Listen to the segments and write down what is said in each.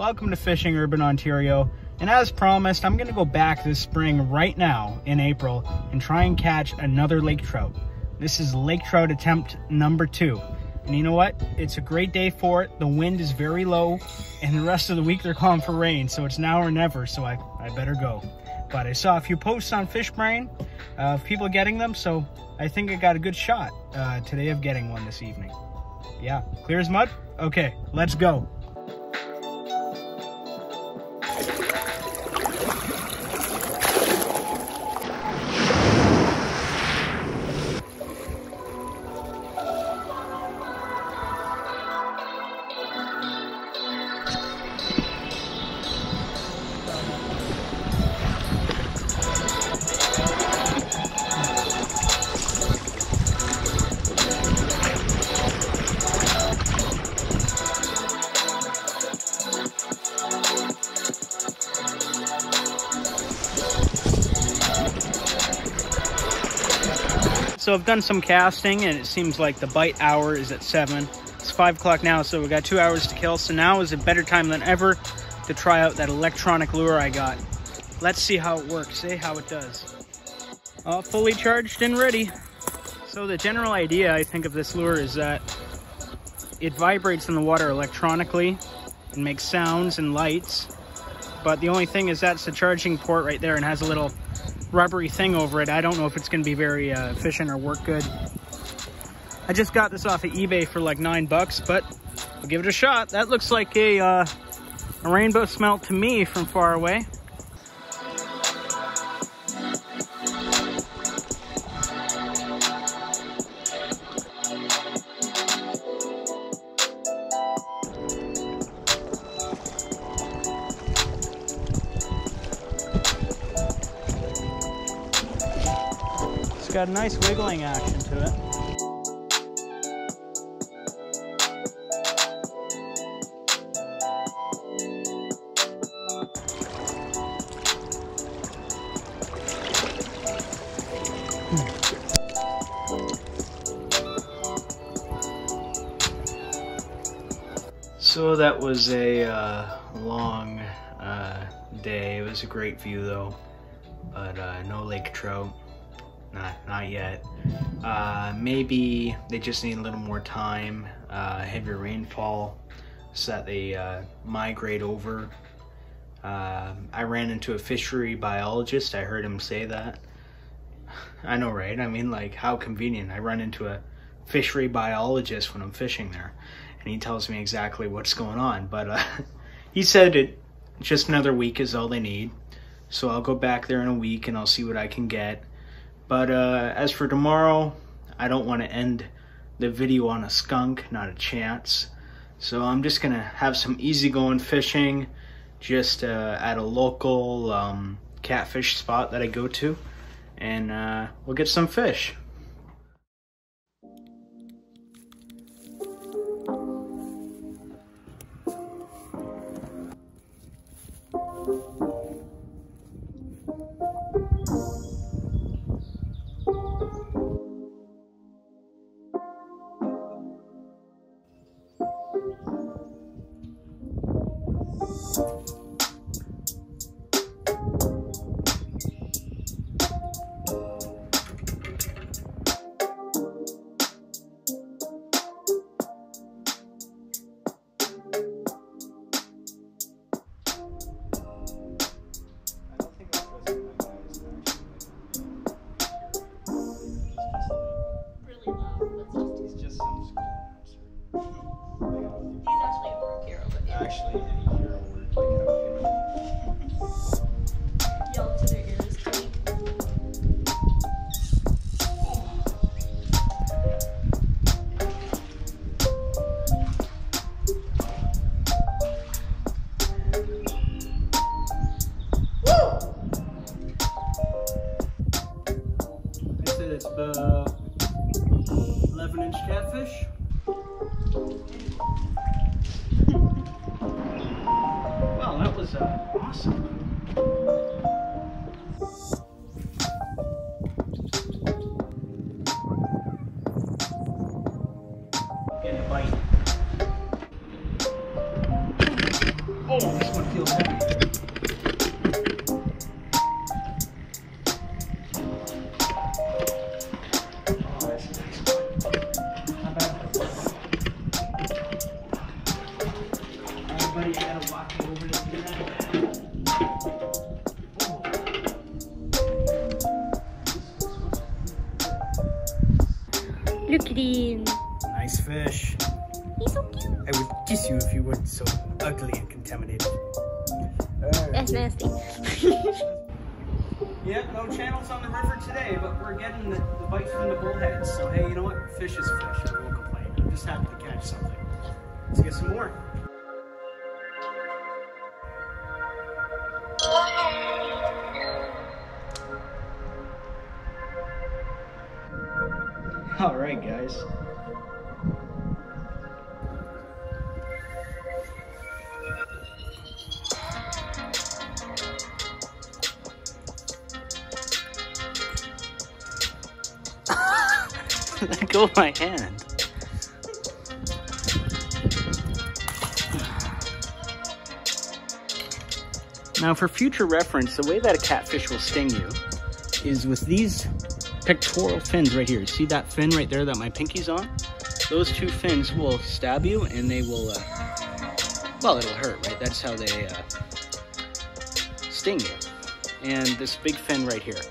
Welcome to Fishing Urban Ontario. And as promised, I'm gonna go back this spring right now in April and try and catch another lake trout. This is lake trout attempt number two. And you know what? It's a great day for it. The wind is very low and the rest of the week they're calling for rain. So it's now or never, so I, I better go. But I saw a few posts on FishBrain uh, of people getting them, so I think I got a good shot uh, today of getting one this evening. Yeah, clear as mud? Okay, let's go. So I've done some casting and it seems like the bite hour is at seven. It's five o'clock now, so we got two hours to kill. So now is a better time than ever to try out that electronic lure I got. Let's see how it works, see how it does. All fully charged and ready. So the general idea I think of this lure is that it vibrates in the water electronically and makes sounds and lights. But the only thing is that's the charging port right there and has a little rubbery thing over it. I don't know if it's going to be very uh, efficient or work good. I just got this off of eBay for like nine bucks, but I'll give it a shot. That looks like a, uh, a rainbow smelt to me from far away. It's got a nice wiggling action to it. So that was a uh, long uh, day. It was a great view though, but uh, no lake trout. Not, not yet. Uh, maybe they just need a little more time, uh, heavier rainfall, so that they uh, migrate over. Uh, I ran into a fishery biologist. I heard him say that. I know, right? I mean, like, how convenient. I run into a fishery biologist when I'm fishing there, and he tells me exactly what's going on. But uh, he said it just another week is all they need. So I'll go back there in a week and I'll see what I can get. But uh, as for tomorrow, I don't want to end the video on a skunk, not a chance. So I'm just gonna have some easygoing fishing, just uh, at a local um, catfish spot that I go to, and uh, we'll get some fish. Really it's about 11 inch catfish. Wow, that was uh, awesome. Look at him. Nice fish. He's so cute. I would kiss you if you weren't so ugly and contaminated. That's nasty. Yep, no channels on the river today, but we're getting the, the bites from the bullheads. So hey, you know what? Fish is fish. I won't complain. I'm just happy to catch something. Let's get some more. All right, guys. Let go of my hand. Now, for future reference, the way that a catfish will sting you is with these pectoral fins right here. See that fin right there that my pinky's on? Those two fins will stab you and they will, uh, well, it'll hurt, right? That's how they uh, sting you. And this big fin right here.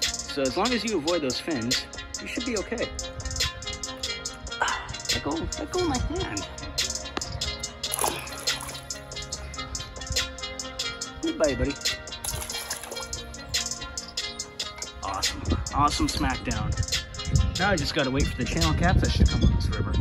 So as long as you avoid those fins, you should be okay. Let go, let go of my hand. Goodbye, buddy. Awesome smackdown. Now I just gotta wait for the channel caps catfish to come on this river.